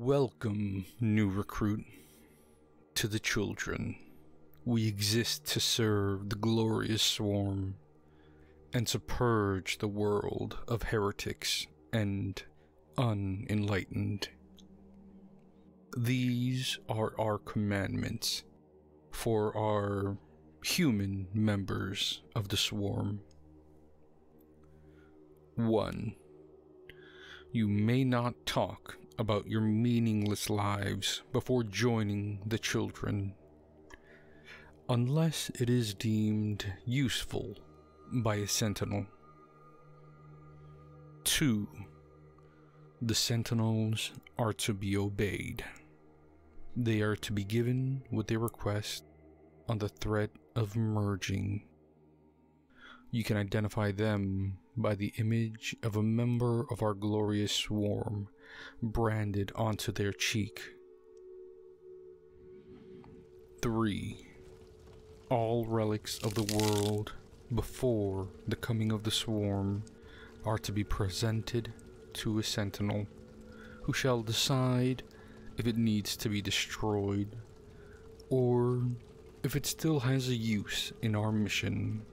Welcome, new recruit, to the children. We exist to serve the glorious swarm and to purge the world of heretics and unenlightened. These are our commandments for our human members of the swarm. 1. You may not talk about your meaningless lives before joining the children, unless it is deemed useful by a sentinel. 2. The sentinels are to be obeyed. They are to be given what they request on the threat of merging. You can identify them by the image of a member of our glorious swarm branded onto their cheek. 3. All relics of the world before the coming of the swarm are to be presented to a sentinel who shall decide if it needs to be destroyed or if it still has a use in our mission.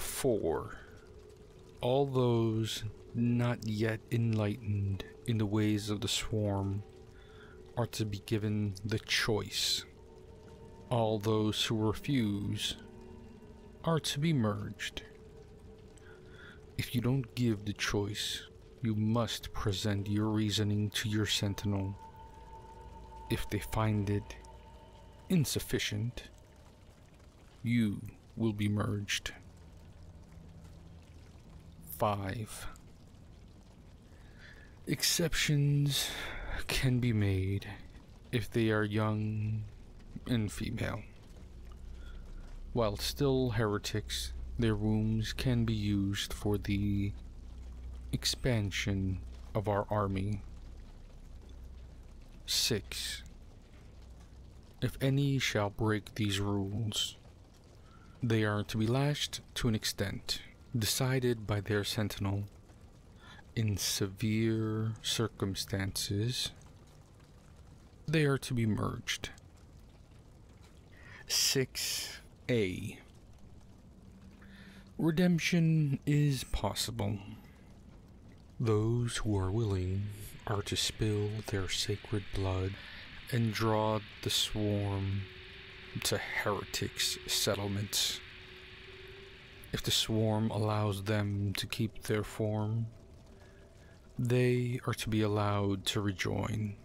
4. All those not yet enlightened in the ways of the swarm are to be given the choice. All those who refuse are to be merged. If you don't give the choice, you must present your reasoning to your sentinel. If they find it insufficient, you will be merged. 5. Exceptions can be made if they are young and female. While still heretics, their wombs can be used for the expansion of our army. 6. If any shall break these rules, they are to be lashed to an extent decided by their sentinel in severe circumstances, they are to be merged. 6a Redemption is possible. Those who are willing are to spill their sacred blood and draw the swarm to heretics' settlements. If the swarm allows them to keep their form, they are to be allowed to rejoin.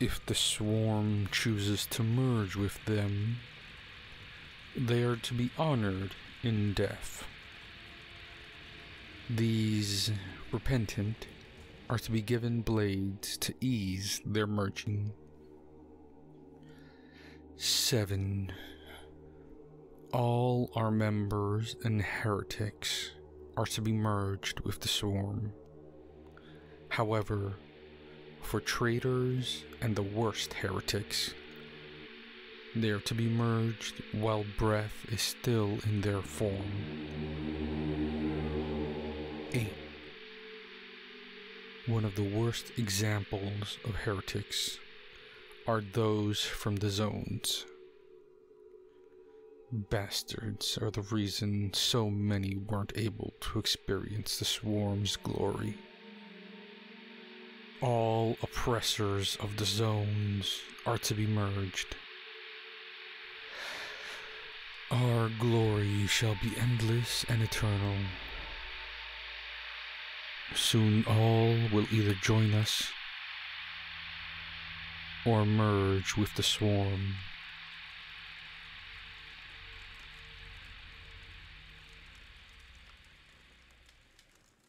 If the swarm chooses to merge with them, they are to be honored in death. These repentant are to be given blades to ease their merging. 7 all our members and heretics are to be merged with the swarm. However, for traitors and the worst heretics, they are to be merged while breath is still in their form. 8. One of the worst examples of heretics are those from the zones. Bastards are the reason so many weren't able to experience the swarm's glory. All oppressors of the zones are to be merged. Our glory shall be endless and eternal. Soon all will either join us or merge with the swarm.